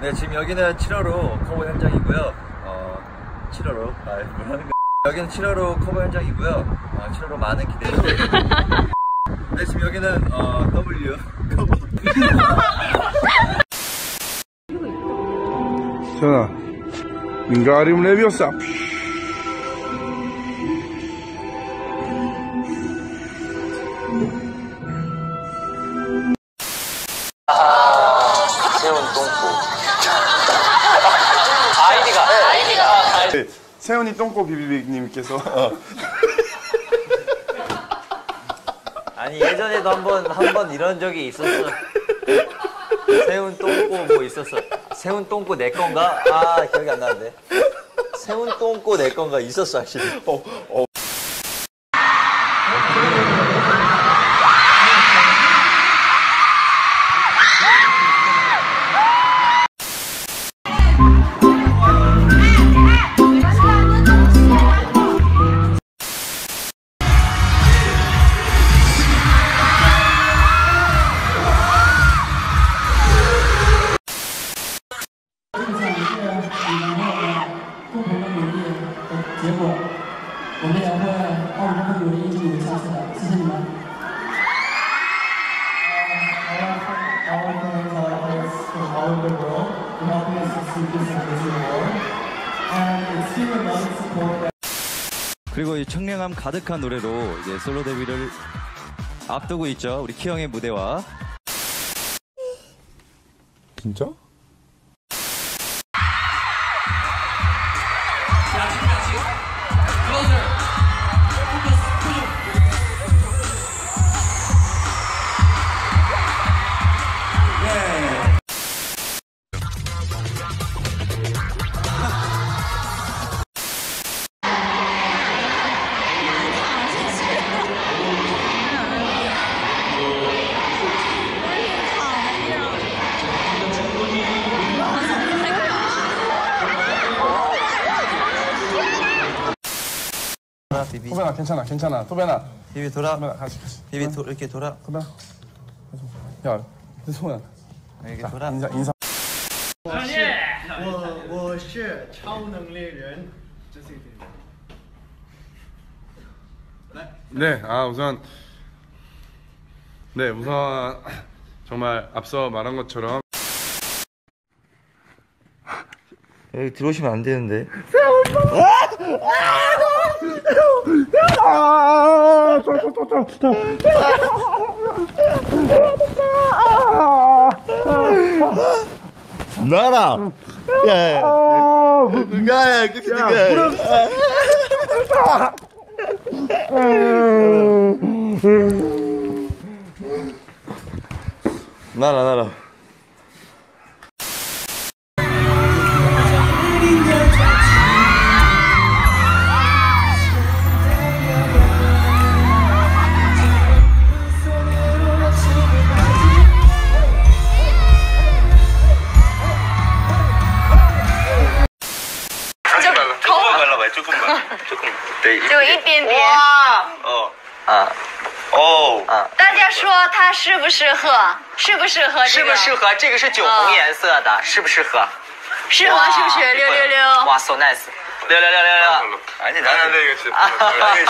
네, 지금 여기는 7월호 커버 현장이고요. 어, 7월호. 아, 뭐라는 거. 여기는 7월호 커버 현장이고요. 어, 7월호 많은 기대. 네, 지금 여기는 어, W 커버. Wingardium Leviosa. 세운 세훈이 똥꼬 비비빅님께서 아니, 예전에도 한 번, 한 번 이런 적이 있었어. 세운 똥꼬 뭐 있었어. 세운 똥꼬 내 건가? 아, 기억이 안 나는데. 세운 똥꼬 내 건가 있었어, 확실히. 어, 어. 그리고 이 청량함 가득한 노래로 이제 솔로 데뷔를 앞두고 있죠. 우리 키형의 무대와 진짜? Closer. 비비 토변아 괜찮아 괜찮아 토변아 비비 돌아 토변아 같이 같이 비비 도, 이렇게 돌아 토변아 야 소연아 이렇게 돌아 인사 인사 我我是超能力人，这是一点。 네, 아 우선 네 우선 정말 앞서 말한 것처럼 여기 들어오시면 안 되는데 나라. 야, 야. 야, 그렇게 야, 나라 나라 오. 大家说它适不适合？适不适合？适不适？合？这个是酒红颜色的，适不适合？适合是不是？六六六。哇，so nice！六六六六六。 아니, 나는 데 이거 진짜. 나는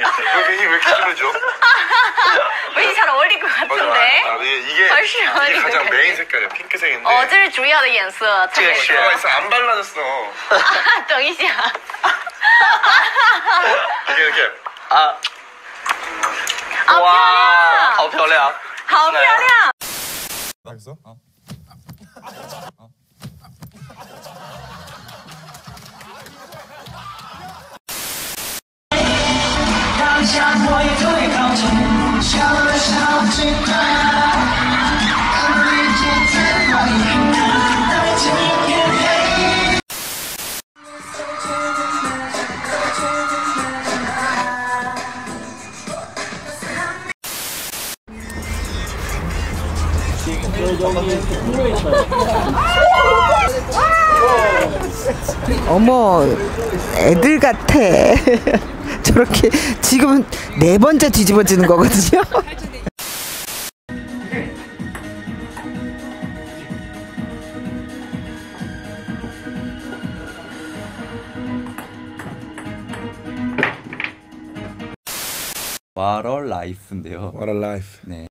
이거 왜 이렇게 왜 이렇게 찔러줘? 왠지 잘 어울릴 것 맞아, 같은데. 맞아. 이게, 훨씬 이게 어울릴 것 가장 같아. 메인 색깔이야. 핑크색인데. 哦，这是主要的颜色。特别这个是 가만 있어, 안 발라졌어. 等一下。 이게 이렇게. 啊， 好漂亮，好漂亮，好漂亮。 어머 애들 같아 저렇게 지금 네 번째 뒤집어지는 거거든요 와럴 라이프인데요. 와럴 라이프. 네.